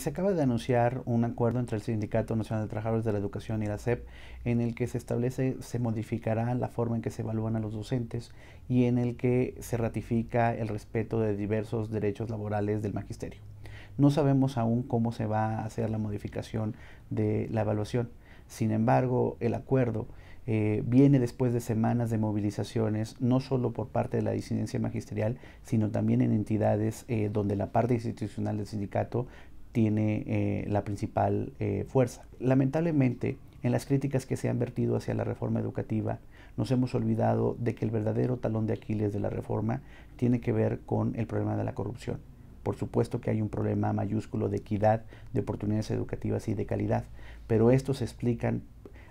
Se acaba de anunciar un acuerdo entre el Sindicato Nacional de Trabajadores de la Educación y la SEP en el que se establece, se modificará la forma en que se evalúan a los docentes y en el que se ratifica el respeto de diversos derechos laborales del magisterio. No sabemos aún cómo se va a hacer la modificación de la evaluación. Sin embargo, el acuerdo eh, viene después de semanas de movilizaciones, no solo por parte de la disidencia magisterial, sino también en entidades eh, donde la parte institucional del sindicato tiene eh, la principal fuerza. Lamentablemente, en las críticas que se han vertido hacia la reforma educativa, nos hemos olvidado de que el verdadero talón de Aquiles de la reforma tiene que ver con el problema de la corrupción. Por supuesto que hay un problema mayúsculo de equidad, de oportunidades educativas y de calidad, pero estos se explican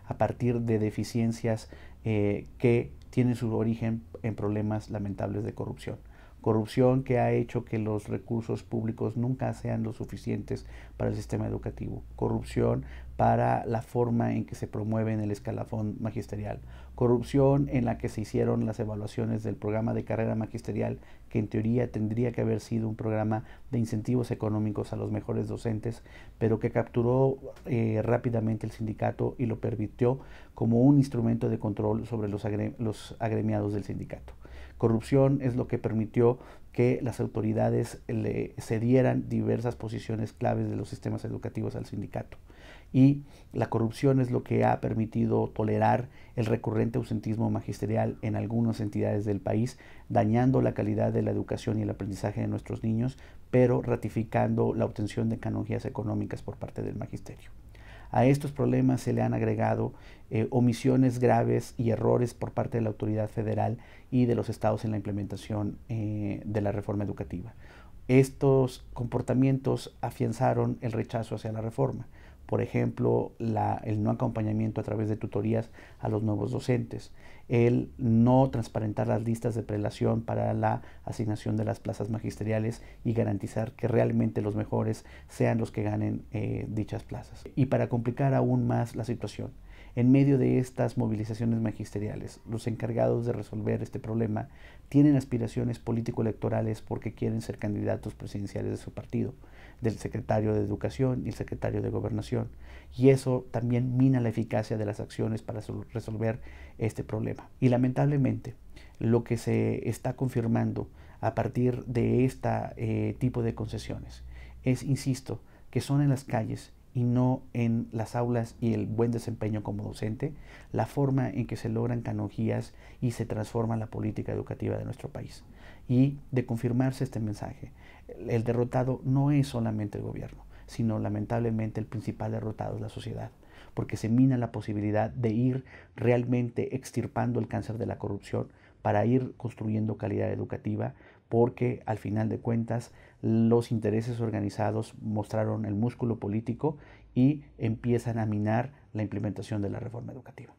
a partir de deficiencias eh, que tienen su origen en problemas lamentables de corrupción corrupción que ha hecho que los recursos públicos nunca sean lo suficientes para el sistema educativo, corrupción para la forma en que se promueve en el escalafón magisterial, corrupción en la que se hicieron las evaluaciones del programa de carrera magisterial, que en teoría tendría que haber sido un programa de incentivos económicos a los mejores docentes, pero que capturó eh, rápidamente el sindicato y lo permitió como un instrumento de control sobre los, los agremiados del sindicato. Corrupción es lo que permitió que las autoridades le cedieran diversas posiciones claves de los sistemas educativos al sindicato. Y la corrupción es lo que ha permitido tolerar el recurrente ausentismo magisterial en algunas entidades del país, dañando la calidad de la educación y el aprendizaje de nuestros niños, pero ratificando la obtención de canonjías económicas por parte del magisterio. A estos problemas se le han agregado eh, omisiones graves y errores por parte de la autoridad federal y de los estados en la implementación eh, de la reforma educativa. Estos comportamientos afianzaron el rechazo hacia la reforma por ejemplo, el no acompañamiento a través de tutorías a los nuevos docentes, el no transparentar las listas de prelación para la asignación de las plazas magisteriales y garantizar que realmente los mejores sean los que ganen eh, dichas plazas. Y para complicar aún más la situación, en medio de estas movilizaciones magisteriales, los encargados de resolver este problema tienen aspiraciones político-electorales porque quieren ser candidatos presidenciales de su partido, del secretario de Educación y el secretario de Gobernación. Y eso también mina la eficacia de las acciones para resolver este problema. Y lamentablemente, lo que se está confirmando a partir de este tipo de concesiones es, insisto, que son en las calles y no en las aulas y el buen desempeño como docente, la forma en que se logran canonjías y se transforma la política educativa de nuestro país. Y de confirmarse este mensaje, el derrotado no es solamente el gobierno, sino lamentablemente el principal derrotado es la sociedad, porque se mina la posibilidad de ir realmente extirpando el cáncer de la corrupción para ir construyendo calidad educativa, porque al final de cuentas los intereses organizados mostraron el músculo político y empiezan a minar la implementación de la reforma educativa.